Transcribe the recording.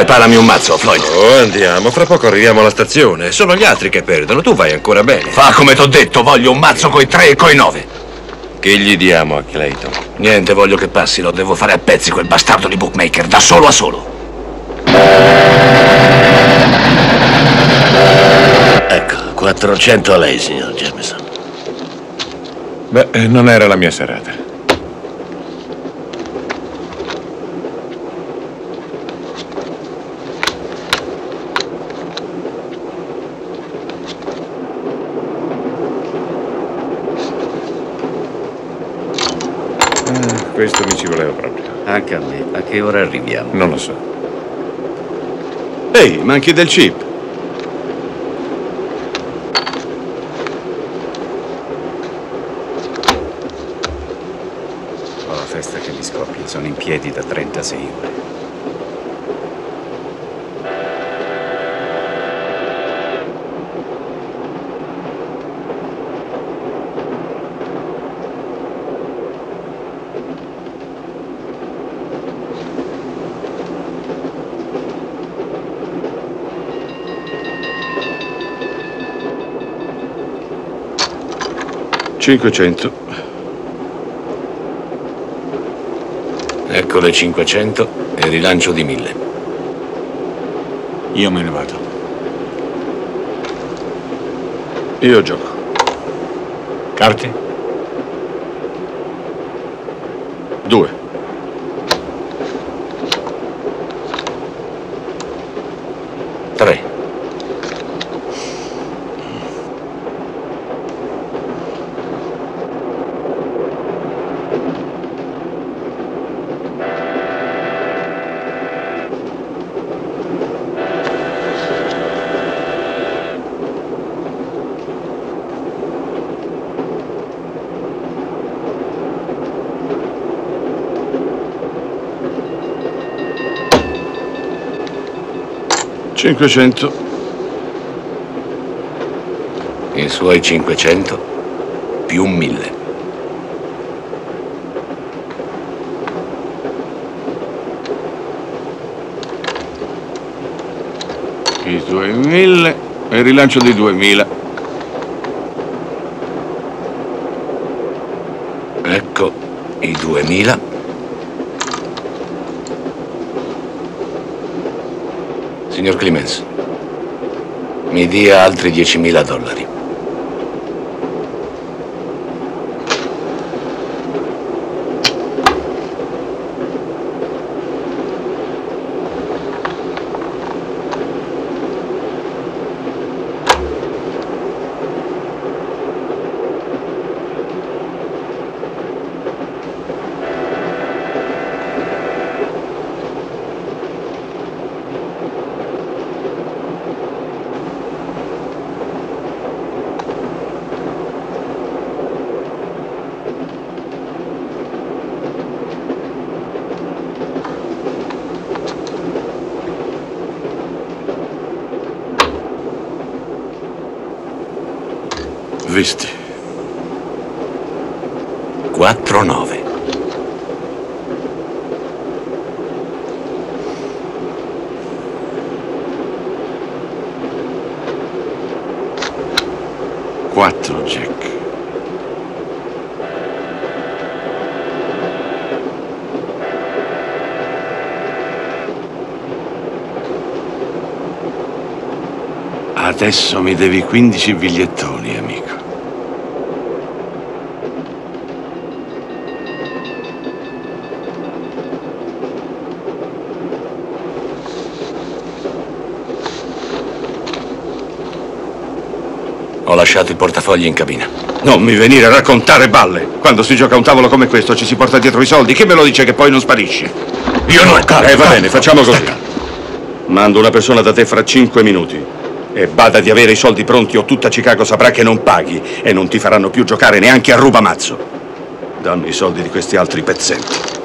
preparami un mazzo, Floyd. Oh, andiamo, fra poco arriviamo alla stazione. Sono gli altri che perdono, tu vai ancora bene. Fa come t'ho detto, voglio un mazzo coi tre e coi nove. Che gli diamo a Clayton? Niente, voglio che passi, lo devo fare a pezzi quel bastardo di bookmaker, da solo a solo. Ecco, 400 a lei, signor Jameson. Beh, eh, non era la mia serata. Ah, questo mi ci voleva proprio. Anche a me. A che ora arriviamo? Non lo so. Ehi, manchi del chip. Ho la testa che mi scoppia. Sono in piedi da 36 ore. Cinquecento. Ecco le 500 e rilancio di 1000. Io me ne vado. Io gioco. Carte? Due. Tre. Cinquecento. I suoi 500 più 1000. I mille e il rilancio di duemila. Ecco i 2000. Signor Clemens, mi dia altri 10.000 dollari. Visti. 4-9. Quattro, Jack. Adesso mi devi 15 bigliettoni, amico. Ho lasciato il portafogli in cabina. Non mi venire a raccontare balle. Quando si gioca a un tavolo come questo ci si porta dietro i soldi. Chi me lo dice che poi non sparisci? Io non Eh, va bene, facciamo così. Mando una persona da te fra cinque minuti. E bada di avere i soldi pronti o tutta Chicago saprà che non paghi e non ti faranno più giocare neanche a rubamazzo. Dammi i soldi di questi altri pezzenti.